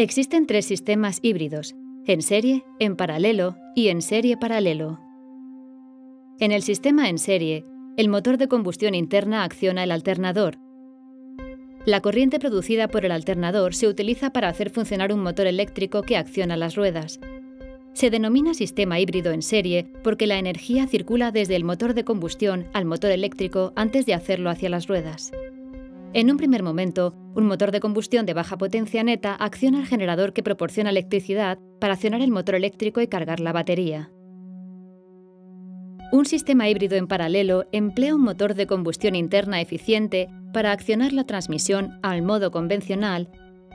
Existen tres sistemas híbridos, en serie, en paralelo y en serie paralelo. En el sistema en serie, el motor de combustión interna acciona el alternador. La corriente producida por el alternador se utiliza para hacer funcionar un motor eléctrico que acciona las ruedas. Se denomina sistema híbrido en serie porque la energía circula desde el motor de combustión al motor eléctrico antes de hacerlo hacia las ruedas. En un primer momento, un motor de combustión de baja potencia neta acciona el generador que proporciona electricidad para accionar el motor eléctrico y cargar la batería. Un sistema híbrido en paralelo emplea un motor de combustión interna eficiente para accionar la transmisión al modo convencional,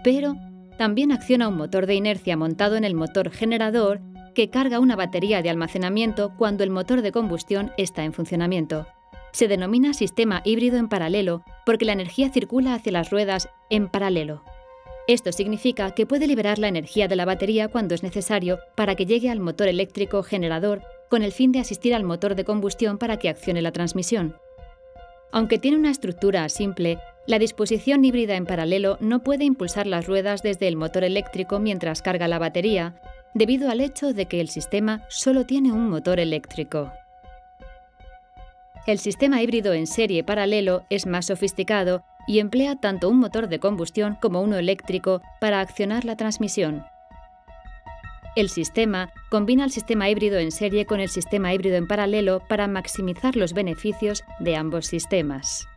pero también acciona un motor de inercia montado en el motor generador que carga una batería de almacenamiento cuando el motor de combustión está en funcionamiento se denomina sistema híbrido en paralelo porque la energía circula hacia las ruedas en paralelo. Esto significa que puede liberar la energía de la batería cuando es necesario para que llegue al motor eléctrico generador con el fin de asistir al motor de combustión para que accione la transmisión. Aunque tiene una estructura simple, la disposición híbrida en paralelo no puede impulsar las ruedas desde el motor eléctrico mientras carga la batería, debido al hecho de que el sistema solo tiene un motor eléctrico. El sistema híbrido en serie paralelo es más sofisticado y emplea tanto un motor de combustión como uno eléctrico para accionar la transmisión. El sistema combina el sistema híbrido en serie con el sistema híbrido en paralelo para maximizar los beneficios de ambos sistemas.